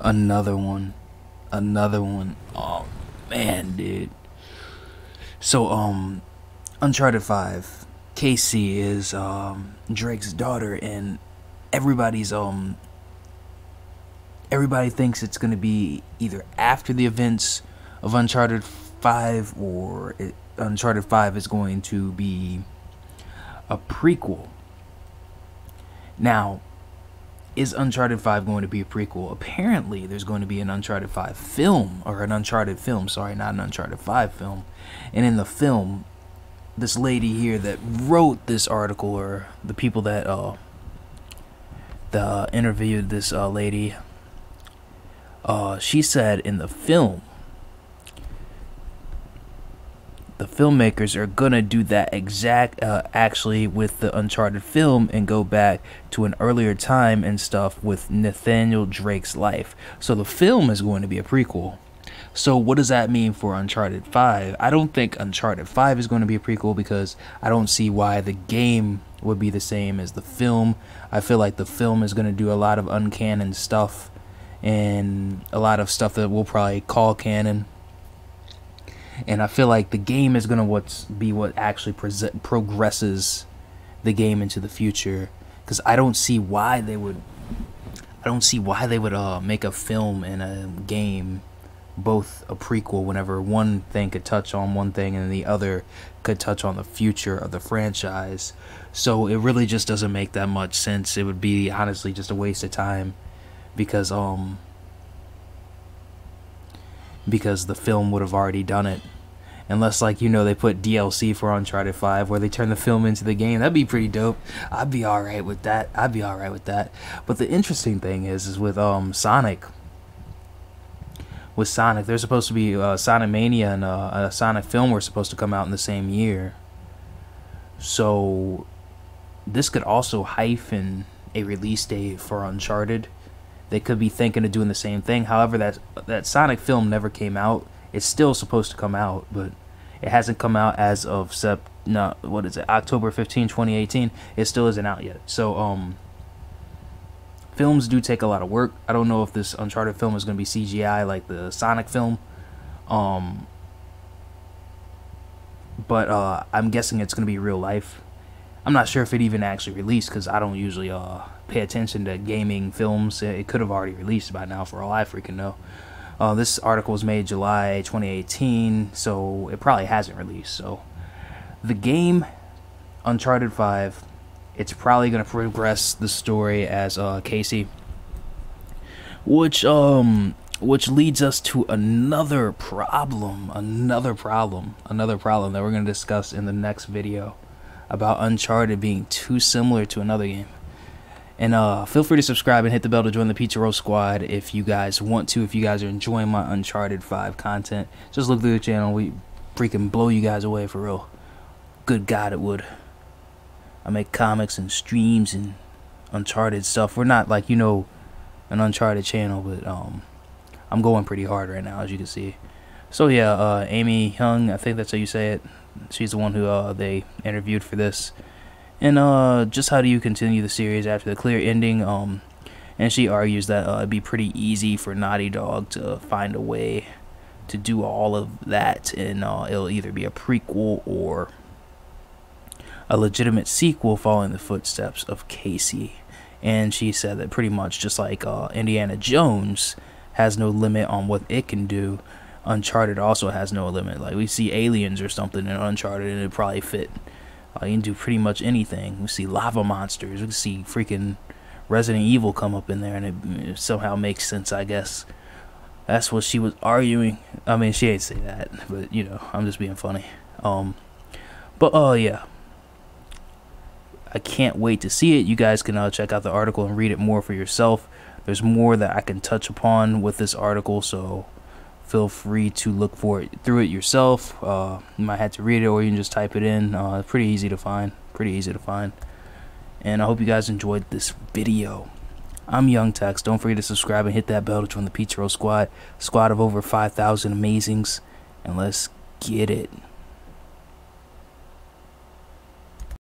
Another one. Another one. Oh man, dude. So um Uncharted 5 Casey is um Drake's daughter and everybody's um everybody thinks it's going to be either after the events of Uncharted 5 or it, Uncharted 5 is going to be a prequel. Now, is Uncharted 5 going to be a prequel? Apparently, there's going to be an Uncharted 5 film, or an Uncharted film, sorry, not an Uncharted 5 film. And in the film, this lady here that wrote this article, or the people that uh, the, interviewed this uh, lady, uh, she said in the film the filmmakers are gonna do that exact uh, actually with the uncharted film and go back to an earlier time and stuff with nathaniel drake's life. So the film is going to be a prequel. So what does that mean for uncharted 5 i don't think uncharted 5 is going to be a prequel because i don't see why the game would be the same as the film. I feel like the film is going to do a lot of uncanon stuff and a lot of stuff that we'll probably call canon and I feel like the game is gonna what's be what actually present, progresses the game into the future. Because I don't see why they would I don't see why they would uh, make a film and a game both a prequel whenever one thing could touch on one thing and the other could touch on the future of the franchise. So it really just doesn't make that much sense. It would be honestly just a waste of time because um because the film would have already done it. Unless, like, you know, they put DLC for Uncharted 5 where they turn the film into the game. That'd be pretty dope. I'd be alright with that. I'd be alright with that. But the interesting thing is, is with um Sonic. With Sonic, there's supposed to be uh, Sonic Mania and uh, a Sonic film were supposed to come out in the same year. So, this could also hyphen a release date for Uncharted they could be thinking of doing the same thing. However, that that Sonic film never came out. It's still supposed to come out, but it hasn't come out as of sep no what is it October 15, 2018. It still isn't out yet. So um films do take a lot of work. I don't know if this Uncharted film is going to be CGI like the Sonic film. Um but uh I'm guessing it's going to be real life. I'm not sure if it even actually released because I don't usually uh pay attention to gaming films. It could have already released by now, for all I freaking know. Uh, this article was made July 2018, so it probably hasn't released. So, the game Uncharted 5, it's probably gonna progress the story as uh, Casey, which um, which leads us to another problem, another problem, another problem that we're gonna discuss in the next video about Uncharted being too similar to another game. And uh, feel free to subscribe and hit the bell to join the Pizza Roll Squad if you guys want to. If you guys are enjoying my Uncharted 5 content, just look through the channel. We freaking blow you guys away for real. Good God, it would. I make comics and streams and Uncharted stuff. We're not like, you know, an Uncharted channel, but um, I'm going pretty hard right now, as you can see. So yeah, uh, Amy Young, I think that's how you say it. She's the one who uh, they interviewed for this and uh, just how do you continue the series after the clear ending? Um, and she argues that uh, it'd be pretty easy for Naughty Dog to find a way to do all of that, and uh, it'll either be a prequel or a legitimate sequel following the footsteps of Casey. And she said that pretty much just like uh, Indiana Jones has no limit on what it can do, Uncharted also has no limit. Like we see aliens or something in Uncharted, and it probably fit uh, you can do pretty much anything. We see lava monsters. We see freaking Resident Evil come up in there, and it, it somehow makes sense, I guess. That's what she was arguing. I mean, she ain't say that, but you know, I'm just being funny. Um, but oh uh, yeah, I can't wait to see it. You guys can uh, check out the article and read it more for yourself. There's more that I can touch upon with this article, so feel free to look for it through it yourself. Uh, you might have to read it or you can just type it in. Uh, pretty easy to find. Pretty easy to find. And I hope you guys enjoyed this video. I'm YoungText. Don't forget to subscribe and hit that bell to join the Pizza Roll Squad. Squad of over 5,000 amazings. And let's get it.